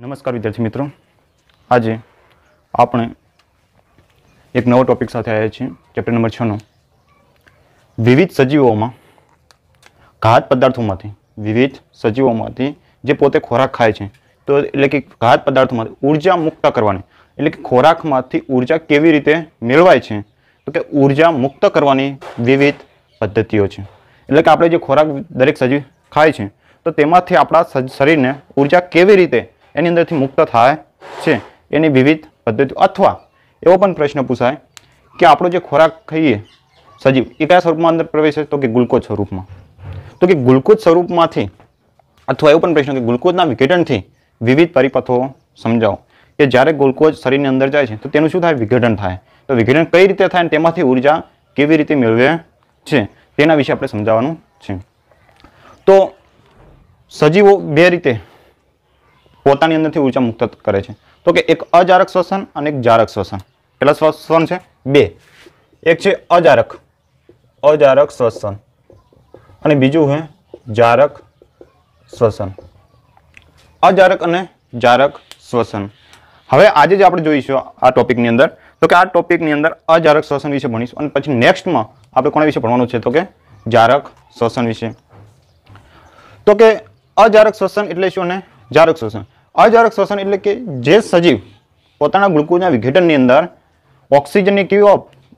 નમસ્કાર, વિદ્યાર્થી મિત્રો. આજે આપણે એક નવો ટોપિક સાથે આવ્યા છીએ ચેપ્ટર નંબર છનો. વિવિધ સજીવોમાં ઘાત પદાર્થોમાંથી, વિવિધ સજીવોમાંથી જે પોતે ખોરાક ખાય છે, તો એટલે કે ઘાત પદાર્થોમાંથી ઊર્જા મુક્ત કરવાની, એટલે કે ખોરાકમાંથી ઊર્જા કેવી રીતે મેળવાય છે, તો કે ઊર્જા મુક્ત કરવાની વિવિધ પદ્ધતિઓ છે. એટલે કે આપણે જે ખોરાક દરેક સજીવ ખાય છે, તો તેમાંથી આપણા શરીરને ઊર્જા કેવી રીતે એની અંદરથી મુક્ત થાય છે. એની વિવિધ પદ્ધતિઓ અથવા એવો પણ પ્રશ્ન પૂછાય કે આપણો જે ખોરાક ખાઈએ, સજીવ, એ કયા સ્વરૂપમાં અંદર પ્રવેશે તો કે ગ્લુકોઝ સ્વરૂપમાં. તો કે ગ્લુકોઝ સ્વરૂપમાંથી અથવા એવો પણ પ્રશ્ન કે ગ્લુકોઝના વિઘટનથી વિવિધ પરિપથો સમજાવો. કે જ્યારે ગ્લુકોઝ શરીરની અંદર જાય છે, તો તેનું શું થાય? વિઘટન થાય. તો વિઘટન કઈ રીતે થાય અને તેમાંથી ઊર્જા કેવી રીતે મેળવે છે, તેના વિશે આપણે સમજાવવાનું છે. તો સજીવો બે રીતે પોતાની અંદરથી ઊર્જા મુક્ત કરે છે. તો કે એક અજારક શ્વસન અને એક જારક શ્વસન. કેટલા શ્વસન છે? બે. એક છે અજારક. અજારક શ્વસન. અને બીજું છે જારક શ્વસન. અજારક અને જારક શ્વસન. હવે આજે જ આપણે જોઈશું આ ટોપિકની અંદર. તો કે આ ટોપિકની અંદર અજારક શ્વસન વિશે ભણીશું. અને પછી નેક્સ્ટમાં આપણે કોના વિશે ભણવાનું છે? તો કે જારક શ્વસન વિશે. તો કે અજારક શ્વસન એટલે શું ને જારક શ્વસન? અજારક શ્વસન એટલે કે જે સજીવ પોતાના ગ્લુકોઝના વિઘટનની અંદર ઓક્સિજનની કેવી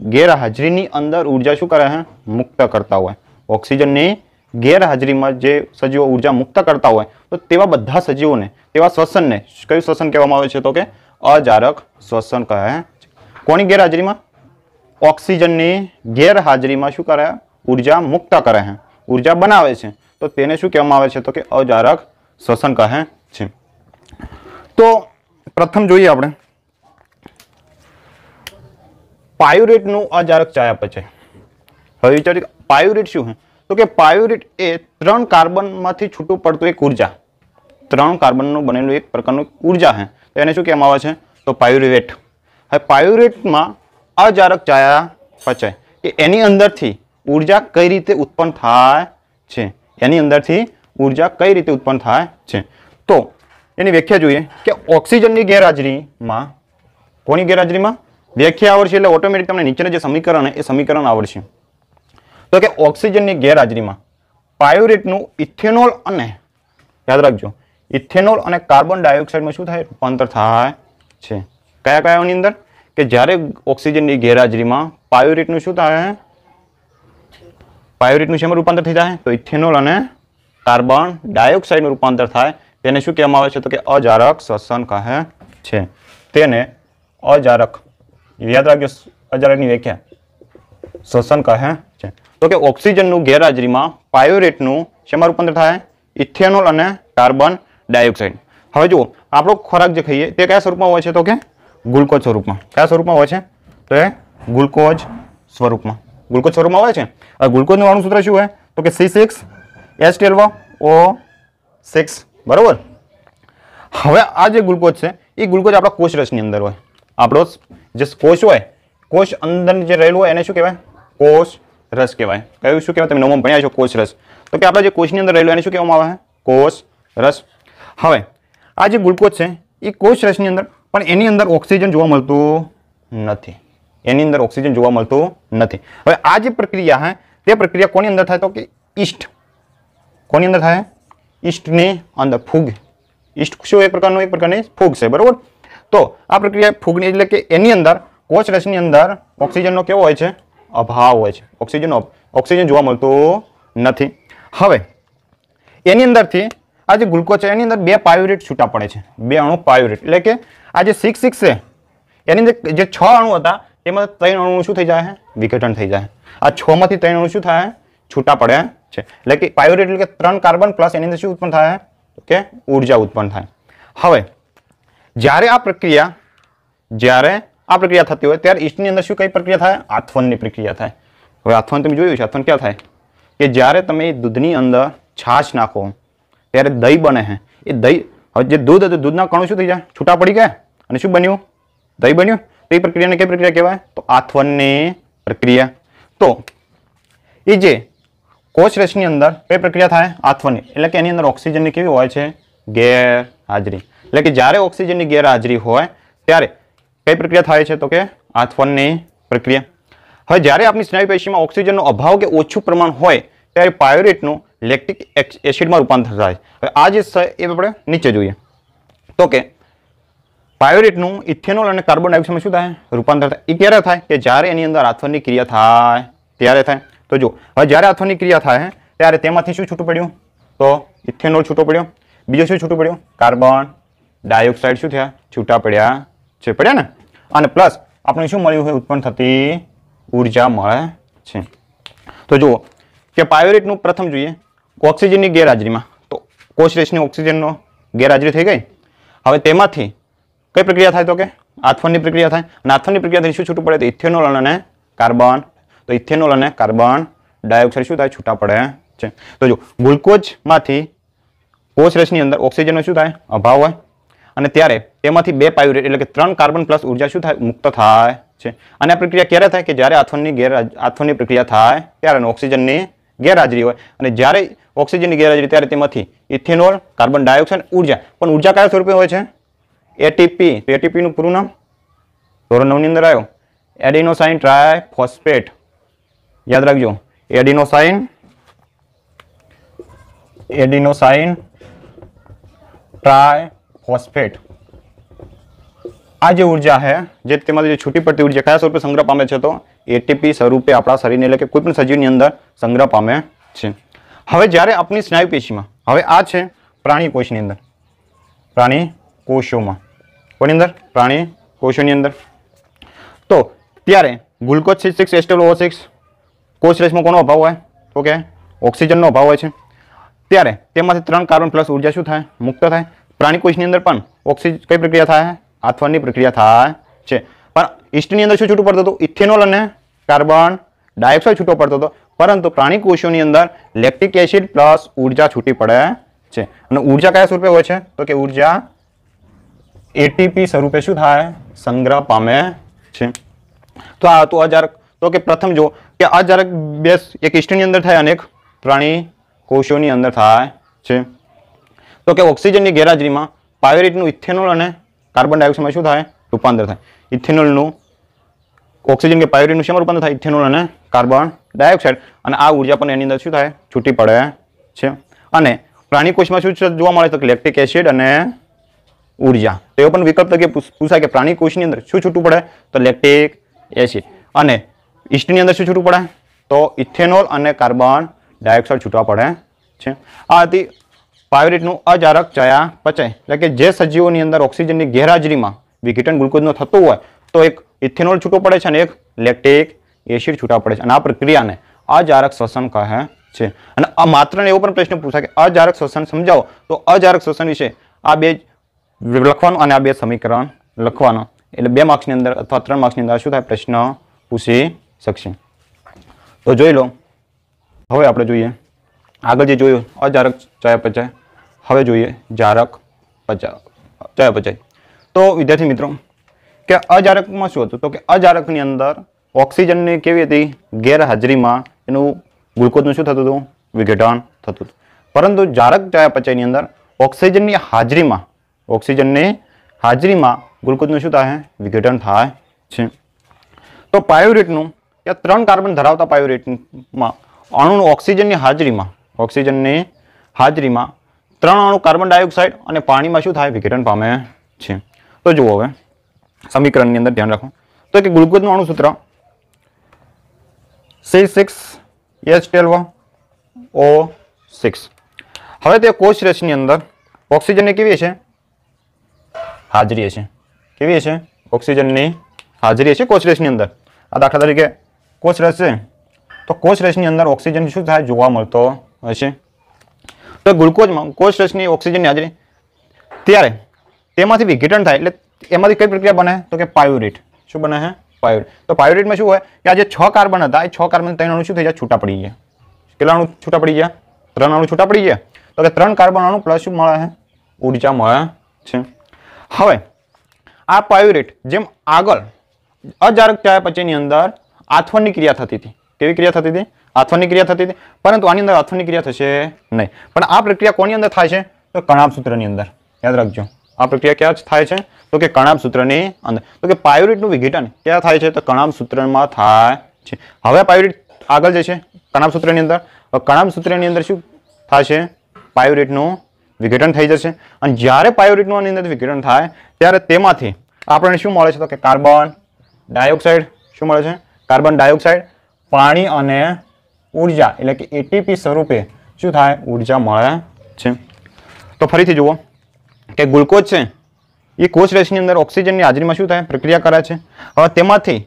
ગેરહાજરીની અંદર ઊર્જા શું કરે છે? મુક્ત કરતા હોય. ઓક્સિજનની ગેરહાજરીમાં જે સજીવો ઊર્જા મુક્ત કરતા હોય, તો તેવા બધા સજીવોને, તેવા શ્વસનને, કયું શ્વસન કહેવામાં આવે છે તો કે અજારક શ્વસન કહે છે. કોની ગેરહાજરીમાં? ઓક્સિજનની ગેરહાજરીમાં શું કરે? ઊર્જા મુક્ત કરે છે. ઊર્જા બનાવે છે. તો તેને શું કહેવામાં આવે છે તો કે અજારક શ્વસન કહે છે. તો પ્રથમ જોઈએ આપણે. પાયુરેટનું અજારક ચયાપચય હવે વિચાર્યું પાયુરેટ શું છે? તો કે પાયુરેટ એ ત્રણ કાર્બનમાંથી છૂટું પડતું એક ઊર્જા. ત્રણ કાર્બનનું બનેલું એક પ્રકારનું ઊર્જા છે. તો એને શું કહેવામાં આવે છે? તો પાયુરેટ હવે પાયુરેટમાં અજારક ચયાપચય કે એની અંદરથી ઊર્જા કઈ રીતે ઉત્પન્ન થાય છે? એની અંદરથી ઊર્જા કઈ રીતે ઉત્પન્ન થાય છે? તો એની વ્યાખ્યા જોઈએ કે ઓક્સિજનની ગેરહાજરીમાં, કોની ગેરહાજરીમાં? વ્યાખ્યા આવડશે એટલે ઓટોમેટિક તમને નીચેના જે સમીકરણ એ સમીકરણ આવડશે. તો કે ઓક્સિજનની ગેરહાજરીમાં પાયોરેટનું ઇથેનોલ અને, યાદ રાખજો, ઇથેનોલ અને કાર્બન ડાયોક્સાઇડમાં શું થાય? રૂપાંતર થાય છે. કયા કયાની અંદર? કે જ્યારે ઓક્સિજનની ગેરહાજરીમાં પાયોરેટનું શું થાય? પાયોરેટનું શેમાં રૂપાંતર થઈ જાય? તો ઇથેનોલ અને કાર્બન ડાયોક્સાઇડનું રૂપાંતર થાય તેને શું કહેવામાં આવે છે? તો કે અજારક શ્વસન કહે છે. તેને અજારક, યાદ રાખજો, અજારકની વ્યાખ્યા. શ્વસન કહે છે. તો કે ઓક્સિજનનું ગેરહાજરીમાં પાયોરેટનું શેમાં રૂપાંતર થાય? ઇથેનોલ અને કાર્બન ડાયોક્સાઇડ. હવે જુઓ, આપણો ખોરાક જે ખાઈએ તે કયા સ્વરૂપમાં હોય છે? તો કે ગ્લુકોઝ સ્વરૂપમાં. કયા સ્વરૂપમાં હોય છે? તો એ ગ્લુકોઝ સ્વરૂપમાં. ગ્લુકોઝ સ્વરૂપમાં હોય છે? હવે ગ્લુકોઝનું વાળું સૂત્ર શું હોય? તો કે C six, H twelve O six. બરોબર? હવે આ જે ગ્લુકોઝ છે, એ ગ્લુકોઝ આપણા કોષ રસની અંદર હોય. આપણો જે કોષ હોય, કોષ અંદર જે રહેલું હોય એને શું કહેવાય? કોષ રસ કહેવાય. કયું શું કહેવાય? તમે નવમાં ભણ્યા છો, કોષ રસ. તો કે આપણા જે કોષની અંદર રહેલું એને શું કહેવામાં આવે? કોષ રસ. હવે, આ જે ગ્લુકોઝ છે, એ કોષ રસની અંદર, પણ એની અંદર ઓક્સિજન જોવા મળતું નથી. એની અંદર ઓક્સિજન જોવા મળતું નથી. હવે આ જે પ્રક્રિયા છે તે પ્રક્રિયા કોની અંદર થાય તો કે ઈસ્ટ કોની અંદર થાય? ઈસ્ટની અંદર ફૂગ. ઈસ્ટ શું એક પ્રકારનો? એક પ્રકારની ફૂગ છે, બરાબર? તો આ પ્રક્રિયા ફૂગની એટલે કે એની અંદર કોચ રસની અંદર ઓક્સિજનનો કેવો હોય છે? અભાવ હોય છે. ઓક્સિજન ઓક્સિજન જોવા મળતું નથી. હવે, એની અંદરથી આ જે ગ્લુકોઝ છે, એની અંદર બે પાયોરેટ છૂટા પડે છે. બે અણુ પાયોરેટ. એટલે કે આ જે સિક્સ સિક્સ છે, એની અંદર જે છ અણુ હતા, એમાં ત્રણ અણુ શું થઈ જાય? વિઘટન થઈ જાય. આ છ માંથી ત્રણ અણુ શું થાય? છૂટા પડે છે. એટલે કે પાયુરેટ એટલે કે ત્રણ કાર્બન પ્લસ એની અંદર શું ઉત્પન્ન થાય? કે ઊર્જા ઉત્પન્ન થાય. હવે, જ્યારે આ પ્રક્રિયા, જ્યારે આ પ્રક્રિયા થતી હોય, ત્યારે ઈસ્ટની અંદર શું કઈ પ્રક્રિયા થાય? આથવનની પ્રક્રિયા થાય. હવે આથવન તમે જોયું છે, આથવન ક્યાં થાય? કે જ્યારે તમે દૂધની અંદર છાશ નાખો, ત્યારે દહીં બને છે. એ દહીં, હવે જે દૂધ હતું, દૂધના કણો શું થઈ જાય છૂટા પડી ગયા? અને શું બન્યું? દહીં બન્યું? તો એ પ્રક્રિયાને કઈ પ્રક્રિયા કહેવાય? તો આથવનની પ્રક્રિયા. તો, એ જે કોષ રેસની અંદર કઈ પ્રક્રિયા થાય? આથવની એટલે કે એની અંદર ઓક્સિજનની કેવી હોય છે? ગેરહાજરી. એટલે કે જ્યારે ઓક્સિજનની ગેરહાજરી હોય, ત્યારે કઈ પ્રક્રિયા થાય છે? તો કે આથવનની પ્રક્રિયા. હવે જ્યારે આપણી સ્નાયુ પેશીમાં ઓક્સિજનનો અભાવ કે ઓછું પ્રમાણ હોય, ત્યારે પાયોરેટનું લેક્ટિક એસિડમાં રૂપાંતર થાય. હવે આ જે છે એ આપણે નીચે જોઈએ. તો કે પાયોરેટનું ઇથેનોલ અને કાર્બન ડાયોક્સાઇડમાં શું થાય? રૂપાંતર થાય. એ ક્યારે થાય? કે જ્યારે એની અંદર આથવનની ક્રિયા થાય, ત્યારે થાય. તો જો, હવે જ્યારે આથોની ક્રિયા થાય, ત્યારે તેમાંથી શું છૂટું પડ્યું? તો ઇથેનોલ છૂટો પડ્યો. બીજો શું છૂટું પડ્યું? કાર્બન ડાયોક્સાઇડ શું થયા? છૂટા પડ્યા છે. પડ્યા ને? અને પ્લસ આપણે શું મળ્યું હોય? ઉત્પન્ન થતી ઊર્જા મળે છે. તો જુઓ, કે પાયોરેટનું પ્રથમ જોઈએ, ઓક્સિજનની ગેરહાજરીમાં. તો કોષ રેસની ઓક્સિજનનો ગેરહાજરી થઈ ગઈ. હવે તેમાંથી કઈ પ્રક્રિયા થાય તો કે? આથવણની પ્રક્રિયા થાય. અને આથવણની પ્રક્રિયાથી શું છૂટું પડે? તો ઇથેનોલ અને કાર્બન તો ઇથેનોલ અને કાર્બન ડાયોક્સાઇડ શું થાય? છૂટા પડે છે. તો જો ગ્લુકોઝમાંથી કોષરસની અંદર ઓક્સિજનનો શું થાય? અભાવ હોય. અને ત્યારે તેમાંથી બે પાયુરેટ એટલે કે ત્રણ કાર્બન પ્લસ ઊર્જા શું થાય? મુક્ત થાય છે. અને આ પ્રક્રિયા ક્યારે થાય? કે જ્યારે આથોનની ગેર આથોનની પ્રક્રિયા થાય, ત્યારે ઓક્સિજનની ગેરહાજરી હોય. અને જ્યારે ઓક્સિજનની ગેરહાજરી ત્યારે તેમાંથી ઇથેનોલ, કાર્બન ડાયોક્સાઇડ, ઊર્જા. પણ ઊર્જા કયા સ્વરૂપે હોય છે? એટીપી તો એટીપીનું પૂરું નામ ધોરણ નવની અંદર આવ્યો. એડિનોસાઇન ટ્રાય ફોસ્ફેટ યાદ રાખજો એડિનોસાઇન એડિનોસાઇન ટ્રાય ફોસ્ફેટ આ જે ઊર્જા છે જે તેમાંથી જે છૂટી પડતી ઊર્જા કયા સ્વરૂપે સંગ્રહ પામે છે તો એટીપી સ્વરૂપે આપણા શરીરને એટલે કે કોઈ પણ સજીવની અંદર સંગ્રહ પામે છે હવે જ્યારે આપણી સ્નાયુ પેશીમાં હવે આ છે પ્રાણી કોષની અંદર પ્રાણી કોષોમાં કોની અંદર પ્રાણી કોષોની અંદર તો ત્યારે ગ્લુકોઝ સિક્સ એસ્ટેબલ ઓ સિક્સ કોષ કોનો અભાવ હોય? તો કે ઓક્સિજનનો અભાવ હોય છે. ત્યારે તેમાંથી ત્રણ કાર્બન પ્લસ ઊર્જા શું થાય? મુક્ત થાય. પ્રાણી કોષની અંદર પણ ઓક્સિજન કઈ પ્રક્રિયા થાય? આથવનની પ્રક્રિયા થાય છે. પણ ઇસ્ટની અંદર શું છૂટું પડતું હતું? ઇથેનોલ અને કાર્બન ડાયોક્સાઇડ છૂટો પડતો હતો. પરંતુ પ્રાણી કોષોની અંદર લેક્ટિક એસિડ પ્લસ ઊર્જા છૂટી પડે છે. અને ઊર્જા કયા સ્વરૂપે હોય છે? તો કે ઊર્જા એટીપી સ્વરૂપે શું થાય? સંગ્રહ પામે છે. તો આ હતું હજાર તો કે પ્રથમ જો કે આ જરાક બેસ એક ઇસ્ટની અંદર થાય અને એક પ્રાણી કોષોની અંદર થાય છે. તો કે ઓક્સિજનની ગેરહાજરીમાં પાયોરેટનું ઇથેનોલ અને કાર્બન ડાયોક્સાઇડમાં શું થાય? રૂપાંતર થાય. ઇથેનોલનું ઓક્સિજન કે પાયોરિટનું શેમાં રૂપાંતર થાય? ઇથેનોલ અને કાર્બન ડાયોક્સાઇડ. અને આ ઊર્જા પણ એની અંદર શું થાય? છૂટી પડે છે. અને પ્રાણી કોષમાં શું જોવા મળે તો લેક્ટિક એસિડ અને ઊર્જા. તો એવો પણ વિકલ્પ તરીકે પૂછાય કે પ્રાણી કોષની અંદર શું છૂટું પડે? તો લેક્ટિક એસિડ. અને ઈસ્ટની અંદર શું છૂટું પડે? તો ઇથેનોલ અને કાર્બન ડાયોક્સાઇડ છૂટવા પડે છે. આ હતી પાયોરેટનું અજારક ચયાપચય. એટલે કે જે સજીવોની અંદર ઓક્સિજનની ગેરહાજરીમાં વિઘટન ગ્લુકોઝનો થતું હોય, તો એક ઇથેનોલ છૂટો પડે છે અને એક લેક્ટિક એસિડ છૂટા પડે છે. અને આ પ્રક્રિયાને અજારક શ્વસન કહે છે. અને આ માત્ર એવો પણ પ્રશ્ન પૂછાય કે અજારક શ્વસન સમજાવો. તો અજારક શ્વસન વિશે આ બે લખવાનું અને આ બે સમીકરણ લખવાનું. એટલે બે માર્ક્સની અંદર અથવા ત્રણ માર્ક્સની અંદર શું થાય? પ્રશ્ન પૂછી શકશે. તો જોઈ લો. હવે આપણે જોઈએ. આગળ જે જોયું, અજારક ચયાપચય. હવે જોઈએ, જારક પચા, ચયાપચય. તો વિદ્યાર્થી મિત્રો, કે અજારકમાં શું હતું? તો કે અજારકની અંદર ઓક્સિજનની કેવી હતી? ગેરહાજરીમાં એનું ગ્લુકોઝનું શું થતું હતું? વિઘટન થતું હતું. પરંતુ જારક ચયાપચયની અંદર ઓક્સિજનની હાજરીમાં ઓક્સિજનની હાજરીમાં ગ્લુકોઝનું શું થાય? વિઘટન થાય છે. તો પાયોરેટનું કે ત્રણ કાર્બન ધરાવતા પાયોરેટમાં અણુનું ઓક્સિજનની હાજરીમાં ઓક્સિજનની હાજરીમાં ત્રણ અણુ કાર્બન ડાયોક્સાઇડ અને પાણીમાં શું થાય વિઘટન પામે છે. તો જુઓ હવે, સમીકરણની અંદર ધ્યાન રાખો. તો કે ગ્લુકોઝનું અણુસૂત્ર C six H twelve O six હવે તે કોષ રસની અંદર ઓક્સિજનની કેવી છે? હાજરી છે કેવી છે ઓક્સિજનની હાજરી છે કોષ રેસની અંદર. આ દાખલા તરીકે કોષ રસ છે તો કોષ રસની અંદર ઓક્સિજન શું થાય જોવા મળતો હશે તો ગ્લુકોઝમાં કોષ રસની ઓક્સિજનની હાજરી ત્યારે તેમાંથી વિઘટન થાય એટલે એમાંથી કઈ પ્રક્રિયા બને તો કે પાયોરેટ શું બને છે પાયોરેટ તો પાયોરેટમાં શું હોય કે આ જે છ કાર્બન હતા એ છ કાર્બન ત્રણ અણુ શું થઈ જાય છૂટા પડી ગયા કેટલા અણુ છૂટા પડી ગયા ત્રણ અણુ છૂટા પડી ગયા તો કે ત્રણ કાર્બન અણુ પ્લસ શું મળે છે ઊર્જા મળે છે હવે આ પાયોરેટ જેમ આગળ અજારક ચયાપચયની અંદર આથવનની ક્રિયા થતી હતી. કેવી ક્રિયા થતી હતી? આથવણની ક્રિયા થતી હતી. પરંતુ આની અંદર આથવણની ક્રિયા થશે નહીં. પણ આ પ્રક્રિયા કોની અંદર થાય છે? તો કણાભ સૂત્રની અંદર. યાદ રાખજો. આ પ્રક્રિયા ક્યાં થાય છે? તો કે કણાભ સૂત્રની અંદર. તો કે પાયોરિટનું વિઘટન ક્યાં થાય છે? તો કણાભ સૂત્રમાં થાય છે. હવે પાયોરિટ આગળ જશે કણાભ સૂત્રની અંદર. હવે સૂત્રની અંદર શું થશે પાયોરિટનું વિઘટન થઈ જશે. અને જ્યારે પાયોરિટનું આની અંદર વિઘટન થાય, ત્યારે તેમાંથી આપણને શું મળે છે? તો કે કાર્બન ડાયોક્સાઇડ શું મળે છે? કાર્બન ડાયોક્સાઇડ, પાણી અને ઊર્જા, એટલે કે એટીપી સ્વરૂપે શું થાય? ઊર્જા મળે છે. તો ફરીથી જુઓ કે ગ્લુકોઝ છે, એ કોષ રેસની અંદર ઓક્સિજનની હાજરીમાં શું થાય? પ્રક્રિયા કરે છે. હવે તેમાંથી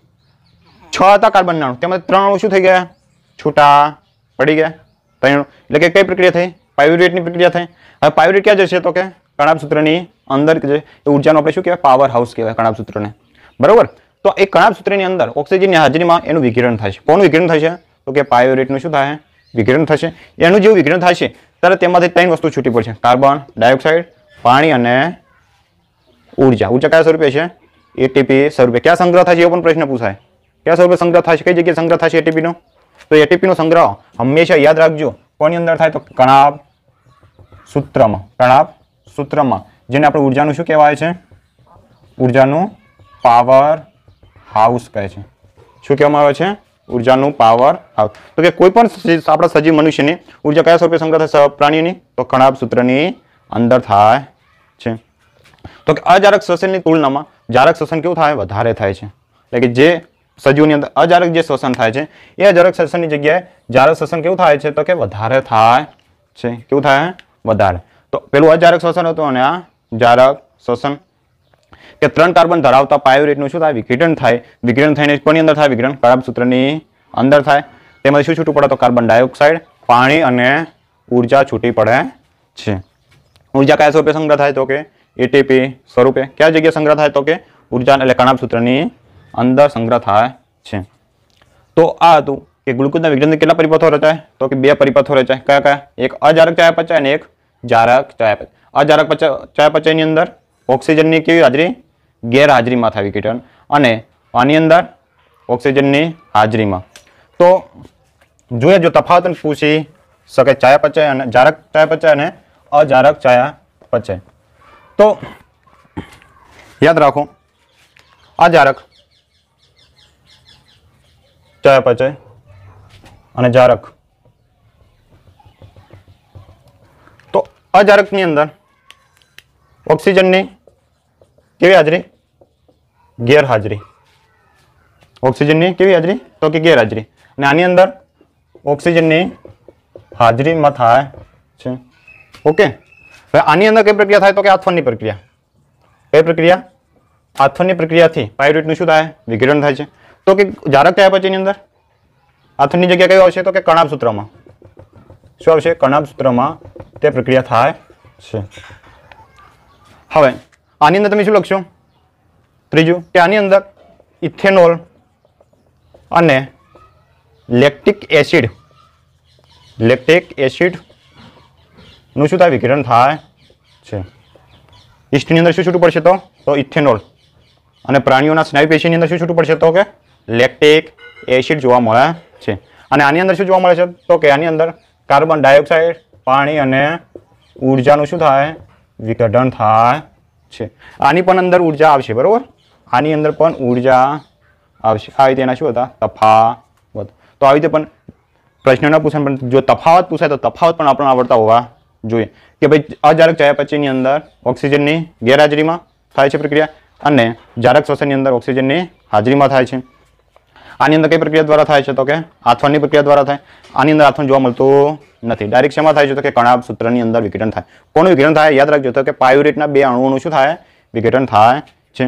છ હતા કાર્બન નાણું. તેમાંથી ત્રણ અણુ શું થઈ ગયા? છૂટા પડી ગયા. ત્રણ એટલે કે કઈ પ્રક્રિયા થઈ? પાયુરેટની પ્રક્રિયા થઈ. હવે પાયુરેટ ક્યાં જશે તો કે? કણાભ સૂત્રની અંદર જે ઉર્જાનો આપણે શું કહેવાય? પાવર હાઉસ કહેવાય કણાભ સૂત્રને. બરોબર? તો એ કણાભ સૂત્રની અંદર ઓક્સિજનની હાજરીમાં એનું વિકિરણ છે. કોનું વિકિરણ થશે તો કે પાયોરેટનું શું થાય? વિકિરણ થશે. એનું જેવું વિકિરણ થશે, ત્યારે તેમાંથી ત્રણ વસ્તુ છૂટી પડશે. કાર્બન ડાયોક્સાઇડ, પાણી અને ઊર્જા. ઊર્જા કયા સ્વરૂપે છે? એટીપી સ્વરૂપે. ક્યાં સંગ્રહ છે? એવો પણ પ્રશ્ન પૂછાય. ક્યાં સ્વરૂપે સંગ્રહ છે? કઈ જગ્યાએ સંગ્રહ છે એટીપીનો તો એટીપીનો સંગ્રહ હંમેશા યાદ રાખજો, કોની અંદર થાય? તો કણાબ સૂત્રમાં. કણાબ સૂત્રમાં. જેને આપણે ઉર્જાનું શું કહેવાય છે? ઉર્જાનું પાવર હાઉસ કહે છે. શું કહેવામાં આવે છે? ઉર્જાનું પાવર હાઉસ. તો કે કોઈ પણ આપણા સજીવ મનુષ્યની ઊર્જા કયા સ્વરૂપે સંગ્રહ થાય? પ્રાણીની તો કણાબ સૂત્રની અંદર થાય છે. તો કે અજારક શ્વસનની તુલનામાં જારક શ્વસન કેવું થાય? વધારે થાય છે. એટલે કે જે સજીવની અંદર અજારક જે શ્વસન થાય છે, એ અજારક શ્વસનની જગ્યાએ જારક શ્વસન કેવું થાય છે? તો કે વધારે થાય છે. કેવું થાય? વધારે. તો પેલું અજારક શ્વસન હતું અને આ જારક શ્વસન કે ત્રણ કાર્બન ધરાવતા પાયોરેટનું શું થાય? વિઘટન થાય. વિઘટન થઈને કોની અંદર થાય? વિઘટન કડાબસૂત્રની અંદર થાય. તેમાંથી શું છૂટું પડે? તો કાર્બન ડાયોક્સાઇડ, પાણી અને ઊર્જા છૂટી પડે છે. ઊર્જા કયા સ્વરૂપે સંગ્રહ થાય? તો કે એટીપી સ્વરૂપે. કયા જગ્યાએ સંગ્રહ થાય? તો કે ઊર્જા એટલે કણાબસૂત્રની અંદર સંગ્રહ થાય છે. તો આ હતું કે ગ્લુકોઝના વિઘટનથી કેટલા પરિપથો રચાય? તો કે બે પરિપથો રચાય. કયા કયા? એક અજારક ચયાપચય અને એક જારક ચયાપચય. અજારક પચય- ચયાપચયની અંદર ઓક્સિજનની કેવી હાજરી? ગેરહાજરીમાં થાય વિઘટન અને આની અંદર ઓક્સિજનની હાજરીમાં. તો જોઈએ જો તફાવત પૂછી શકે ચયાપચય અને જારક ચયાપચય અને અજારક ચયાપચય તો યાદ રાખો અજારક ચયાપચય અને જારક. તો અજારકની અંદર ઓક્સિજનની કેવી હાજરી? ગેરહાજરી. ઓક્સિજનની કેવી હાજરી? તો કે ગેરહાજરી. અને આની અંદર ઓક્સિજનની હાજરીમાં થાય છે. ઓકે? હવે આની અંદર કઈ પ્રક્રિયા થાય તો કે આથવનની પ્રક્રિયા. કઈ પ્રક્રિયા? આથવનની પ્રક્રિયાથી પાયરુવેટનું શું થાય? વિઘટન થાય છે. તો કે જારક થયા પછીની અંદર? આથવનની જગ્યા કઈ આવશે? તો કે કણાભ સૂત્રમાં શું આવશે? કણાભ સૂત્રમાં તે પ્રક્રિયા થાય છે. હવે, આની અંદર તમે શું લખશો? ત્રીજું, કે આની અંદર ઇથેનોલ અને લેક્ટિક એસિડ, લેક્ટિક એસિડનું શું થાય? વિકિરણ થાય છે. ઇસ્ટની અંદર શું છૂટું પડશે તો? તો ઇથેનોલ. અને પ્રાણીઓના સ્નાયુ પેશીની અંદર શું છૂટું પડશે તો કે? લેક્ટિક એસિડ જોવા મળે છે. અને આની અંદર શું જોવા મળે છે? તો કે આની અંદર કાર્બન ડાયોક્સાઇડ, પાણી અને ઉર્જાનું શું થાય? વિઘટન થાય છે. આની પણ અંદર ઊર્જા આવશે, બરાબર? આની અંદર પણ ઊર્જા આવશે. આ રીતે એના શું હતા? તફાવત. તો આવી રીતે પણ પ્રશ્ન ન પૂછાય પણ જો તફાવત પૂછાય તો તફાવત પણ આપણને આવડતા હોવા જોઈએ. કે ભાઈ, અજારક ચયાપચયની અંદર ઓક્સિજનની ગેરહાજરીમાં થાય છે પ્રક્રિયા અને જારક શ્વસનની અંદર ઓક્સિજનની હાજરીમાં થાય છે. આની અંદર કઈ પ્રક્રિયા દ્વારા થાય છે તો કે આથવણની પ્રક્રિયા દ્વારા થાય? આની અંદર આથવણ જોવા મળતું નથી. ડાયરેક્ટ શેમાં થાય છે તો કે કણાબ સૂત્રની અંદર વિઘટન થાય. કોનું વિઘટન થાય? યાદ રાખજો તો કે પાયુરેટના બે અણુઓનું શું થાય? વિઘટન થાય છે.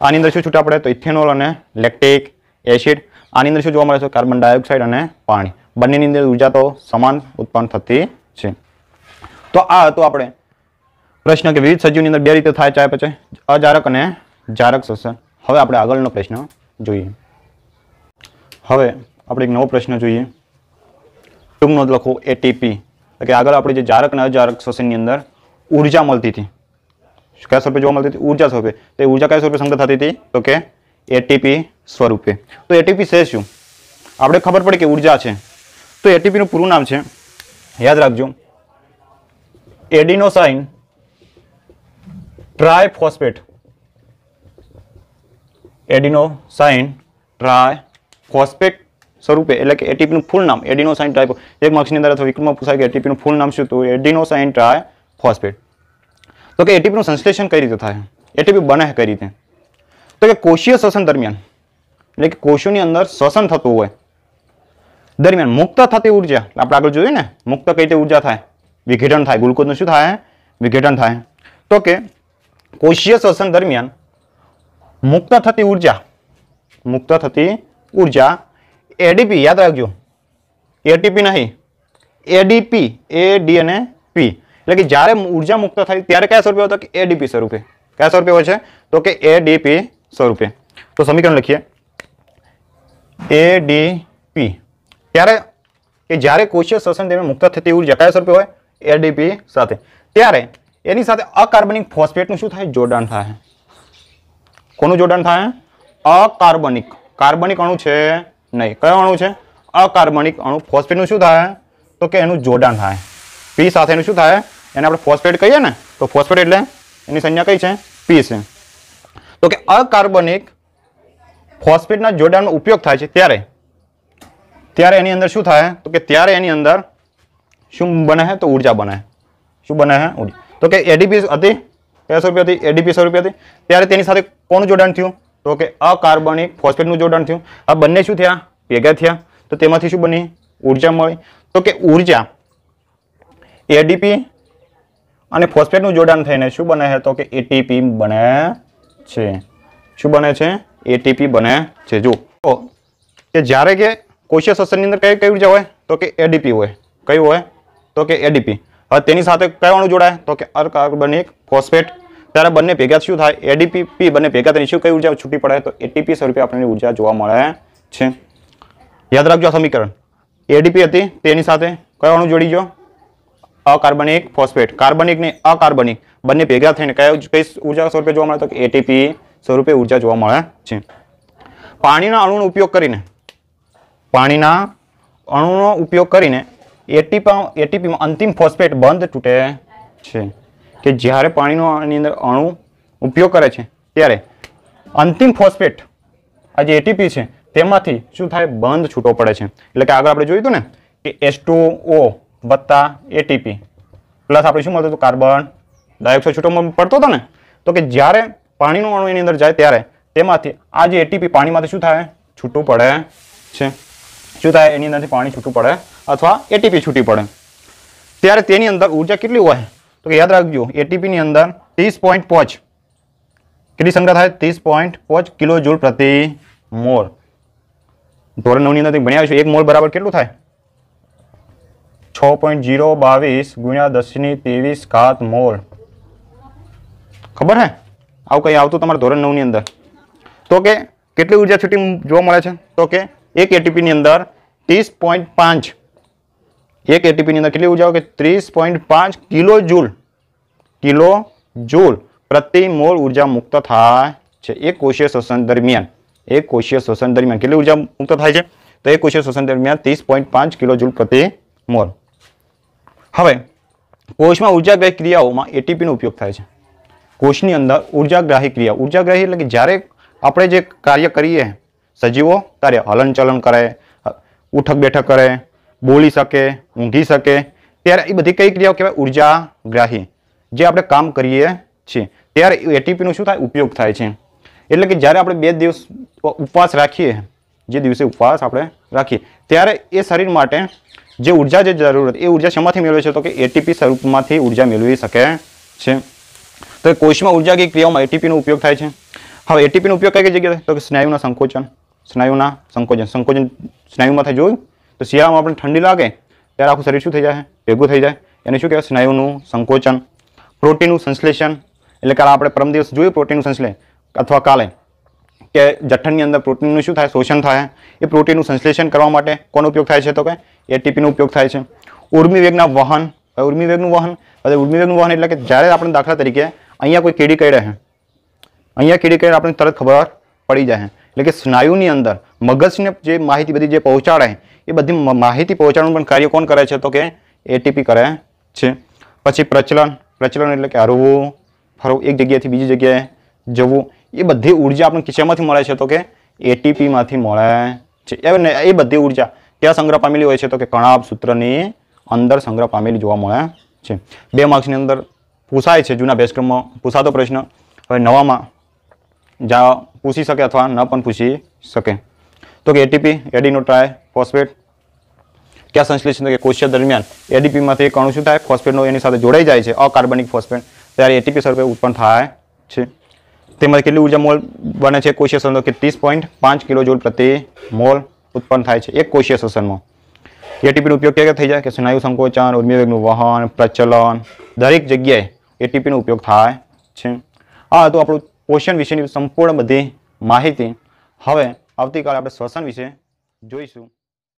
આની અંદર શું છૂટા પડે? તો ઇથેનોલ અને લેક્ટિક એસિડ. આની અંદર શું જોવા મળે છે? કાર્બન ડાયોક્સાઇડ અને પાણી. બંનેની અંદર ઊર્જા તો સમાન ઉત્પન્ન થતી છે. તો આ હતું આપણે પ્રશ્ન કે વિવિધ સજીવની અંદર બે રીતે થાય, ચાહે પછી અજારક અને જારક શ્વસન હવે આપણે આગળનો પ્રશ્ન જોઈએ. હવે આપણે એક નવો પ્રશ્ન જોઈએ. ટૂંક નોંધ લખો એટીપી કે આગળ આપણે જે જારક અને અજારક શ્વસનની અંદર ઊર્જા મળતી હતી. કયા સ્વરૂપે જોવા મળતી હતી? ઊર્જા સ્વરૂપે. તો એ ઊર્જા કયા સ્વરૂપે સંગ્રહ થતી હતી? તો કે એટીપી સ્વરૂપે. તો એટીપી છે શું? આપણે ખબર પડે કે ઊર્જા છે. તો એટીપીનું પૂરું નામ છે, યાદ રાખજો, એડિનોસાઇન ટ્રાયફોસ્ફેટ. એડિનોસાઇન ટ્રાયફોસ્ફેટ સ્વરૂપે, એટલે કે એટીપીનું ફૂલ નામ એડિનોસાઇન ટ્રાય એક માર્ક્સની અંદર અથવા વિકલ્પમાં પૂછાય કે એટીપીનું ફૂલ નામ શું હતું એડિનોસાઇન ટ્રાયફોસ્ફેટ તો કે એટીપીનું સંશ્લેષણ કઈ રીતે થાય? એટીપી બને કઈ રીતે? તો કે કોષીય શ્વસન દરમિયાન, એટલે કે કોષોની અંદર શ્વસન થતું હોય, દરમિયાન મુક્ત થતી ઊર્જા આપણે આગળ જોયું ને, મુક્ત કઈ રીતે ઊર્જા થાય? વિઘટન થાય. ગ્લુકોઝનું શું થાય? વિઘટન થાય. તો કે કોષીય શ્વસન દરમિયાન મુક્ત થતી ઊર્જા, મુક્ત થતી ઊર્જા એડીપી યાદ રાખજો એટીપી નહીં એડીપી એ ડી અને પી એટલે કે જ્યારે ઊર્જા મુક્ત થાય ત્યારે કયા સ્વરૂપે હોય તો કે એડીપી સ્વરૂપે. કયા સ્વરૂપે હોય છે? તો કે એડીપી સ્વરૂપે. તો સમીકરણ લખીએ. એડીપી ત્યારે કે જ્યારે કોષીય શ્વસન દરમિયાન મુક્ત થતી ઊર્જા કયા સ્વરૂપે હોય? એડીપી સાથે. ત્યારે એની સાથે અકાર્બનિક ફોસ્ફેટનું શું થાય? જોડાણ થાય. કોનું જોડાણ થાય? અકાર્બનિક. કાર્બનિક અણુ છે? નહીં. કયો અણુ છે? અકાર્બનિક અણુ. ફોસ્ફેટનું શું થાય? તો કે એનું જોડાણ થાય. પી સાથેનું શું થાય? એને આપણે ફોસ્ફેટ કહીએ ને, તો ફોસ્ફેટ એટલે એની સંજ્ઞા કઈ છે? પી છે. તો કે અકાર્બનિક ફોસ્ફેટના જોડાણનો ઉપયોગ થાય છે ત્યારે. ત્યારે એની અંદર શું થાય? તો કે ત્યારે એની અંદર શું બને? છે તો ઊર્જા બને. શું બને? છે તો કે એડીપી હતી? કયા સ્વરૂપે હતી એડીપી સ્વરૂપે હતી ત્યારે તેની સાથે કોનું જોડાણ થયું? તો કે અકાર્બનિક ફોસ્ફેટનું જોડાણ થયું. આ બંને શું થયા? ભેગા થયા. તો તેમાંથી શું બની? ઊર્જા મળી. તો કે ઊર્જા એડીપી અને ફોસ્ફેટનું જોડાણ થઈને શું બને છે? તો કે એટીપી બને છે. શું બને છે? એટીપી બને છે. જો કે જ્યારે કે કોષીય સસ્તરની અંદર કઈ કઈ ઊર્જા હોય? તો કે એડીપી હોય. કયું હોય? તો કે એડીપી હવે તેની સાથે કયાનું જોડાય? તો કે અર્કાર્બનિક ફોસ્ફેટ ત્યારે બંને ભેગા શું થાય? એડીપી પી બંને ભેગા થઈને શું કઈ ઊર્જા છૂટી પડે? તો એટીપી સ્વરૂપે આપણને ઊર્જા જોવા મળે છે. યાદ રાખજો આ સમીકરણ. એડીપી હતી, તેની સાથે કયો અણુ જોડી ગયો? અકાર્બનિક ફોસ્ફેટ. કાર્બનિક ને અકાર્બનિક બંને ભેગા થઈને કયા કઈ ઊર્જા સ્વરૂપે જોવા મળે? તો એટીપી સ્વરૂપે ઊર્જા જોવા મળે છે. પાણીના અણુનો ઉપયોગ કરીને, પાણીના અણુનો ઉપયોગ કરીને એટીપી એટીપીમાં અંતિમ ફોસ્ફેટ બંધ તૂટે છે. કે જ્યારે પાણીનો આની અંદર અણુ ઉપયોગ કરે છે, ત્યારે અંતિમ ફોસ્ફેટ આ જે એટીપી છે, તેમાંથી શું થાય? બંધ છૂટો પડે છે. એટલે કે આગળ આપણે જોયું ને કે એસ ઓ વત્તા એટીપી પ્લસ આપણે શું મળતું હતું? કાર્બન ડાયોક્સાઇડ છૂટો પડતો હતો ને? તો કે જ્યારે પાણીનું અણુ એની અંદર જાય ત્યારે તેમાંથી આ જે એટીપી પાણીમાંથી શું થાય? છૂટું પડે છે. શું થાય? એની અંદરથી પાણી છૂટું પડે અથવા એટીપી છૂટી પડે. ત્યારે તેની અંદર ઊર્જા કેટલી હોય? તો કે યાદ રાખજો એટીપીની અંદર ત્રીસ પોઈન્ટ પાંચ કેટલી સંખ્યા થાય? ત્રીસ પોઈન્ટ પાંચ કિલો જૂલ પ્રતિ મોલ ધોરણ નવની અંદર ભણ્યા છું એક મોલ બરાબર કેટલું થાય? છ પોઈન્ટ જીરો બાવીસ ગુણ્યા દસની ત્રેવીસ ઘાત મોલ. ખબર હે? આવું કંઈ આવતું તમારે ધોરણ નવની અંદર? તો કે કેટલી ઊર્જા છૂટી જોવા મળે છે? તો કે એક એટીપીની અંદર ત્રીસ પોઈન્ટ પાંચ. એક એટીપીની અંદર કેટલી ઊર્જા હોય? કે ત્રીસ પોઈન્ટ પાંચ કિલો જૂલ કિલો જૂલ પ્રતિ મોલ ઊર્જા મુક્ત થાય છે. એક કોષીય શ્વસન દરમિયાન, એક કોષીય શ્વસન દરમિયાન કેટલી ઊર્જા મુક્ત થાય છે? તો એક કોષીય શ્વસન દરમિયાન ત્રીસ પોઈન્ટ પાંચ કિલો જૂલ પ્રતિ મોલ. હવે, કોષમાં ઉર્જાગ્રાહી ક્રિયાઓમાં એટીપીનો ઉપયોગ થાય છે. કોષની અંદર ઉર્જાગ્રાહી ક્રિયા, ઉર્જાગ્રાહી એટલે કે જ્યારે આપણે જે કાર્ય કરીએ, સજીવો, ત્યારે હલનચલન કરે, ઉઠક બેઠક કરે, બોલી શકે, ઊંઘી શકે, ત્યારે એ બધી કઈ ક્રિયાઓ કહેવાય? ઉર્જાગ્રાહી. જે આપણે કામ કરીએ છીએ, ત્યારે એટીપીનો શું થાય? ઉપયોગ થાય છે. એટલે કે જ્યારે આપણે બે દિવસ ઉપવાસ રાખીએ, જે દિવસે ઉપવાસ આપણે રાખીએ, ત્યારે એ શરીર માટે જે ઊર્જા જે જરૂરત, એ ઊર્જા શેમાંથી મેળવે છે? તો કે એટીપી સ્વરૂપમાંથી ઊર્જા મેળવી શકે છે. તો એ કોષમાં ઊર્જા કે ક્રિયાઓમાં એટીપીનો ઉપયોગ થાય છે? હવે એટીપીનો ઉપયોગ કઈ કઈ જગ્યાએ થાય? તો કે સ્નાયુના સંકોચન સ્નાયુના સંકોચન સંકોચન સ્નાયુમાં થાય જોયું? તો શિયાળામાં આપણે ઠંડી લાગે, ત્યારે આખું શરીર શું થઈ જાય? ભેગું થઈ જાય. એને શું કહેવાય? સ્નાયુનું સંકોચન. પ્રોટીનનું સંશ્લેષણ, એટલે કે આપણે પરમ દિવસ જોયું પ્રોટીનનું સંશ્લેષણ, અથવા કાલે, કે જઠ્ઠણની અંદર પ્રોટીનનું શું થાય, શોષણ થાય, એ પ્રોટીનનું સંશ્લેષણ કરવા માટે કોનો ઉપયોગ થાય છે તો કે એટીપીનો ઉપયોગ થાય છે. ઉર્મી વેગના વહન ઉર્મી વેગનું વહન, હવે ઉર્મી વેગનું વહન એટલે કે જ્યારે આપણે દાખલા તરીકે અહીંયા કોઈ કીડી કઈ રહે, અહીંયા કીડી કઈ આપણે તરત ખબર પડી જાય. એટલે કે સ્નાયુની અંદર મગજને જે માહિતી બધી જે પહોંચાડે, એ બધી માહિતી પહોંચાડવાનું પણ કાર્ય કોણ કરે છે તો કે એટીપી કરે છે. પછી પ્રચલન પ્રચલન એટલે કે હરવું, ફરવું, એક જગ્યાએથી બીજી જગ્યાએ જવું, એ બધી ઊર્જા આપણને કિસ્સામાંથી મળે છે તો કે એટીપીમાંથી મળે છે. એ બધી ઊર્જા ક્યાં સંગ્રહ પામેલી હોય છે તો કે કણાબ સૂત્રની અંદર સંગ્રહ પામેલી જોવા મળે છે. બે માર્ક્સની અંદર પૂછાય છે જૂના અભ્યાસક્રમમાં, પૂછાતો પ્રશ્ન. હવે નવામાં જા પૂછી શકે અથવા ન પણ પૂછી શકે. તો કે એટીપી એડીનો ટ્રાય ફોસ્ફેટ ક્યાં સંશ્લેષણ કે કોષીય દરમિયાન એડીપીમાંથી કણું શું થાય? ફોસ્ફેટનો એની સાથે જોડાઈ જાય છે. અકાર્બનિક ફોસ્ફેટ ત્યારે એટીપી સ્વરૂપે ઉત્પન્ન થાય છે. તેમાં કેટલી ઊર્જા મોલ બને છે? કોષીય શોષણ કે ત્રીસ પોઈન્ટ પાંચ કિલો જોલ પ્રતિ મોલ ઉત્પન્ન થાય છે. એક કોષીય શોષણમાં એટીપીનો ઉપયોગ ક્યાં થઈ જાય? કે સ્નાયુ સંકોચન ઉર્મિવેગનું વહન, પ્રચલન. દરેક જગ્યાએ એટીપીનો ઉપયોગ થાય છે. આ હતું આપણું પોષણ વિશેની સંપૂર્ણ બધી માહિતી. હવે આવતીકાલે આપણે શ્વસન વિશે જોઈશું.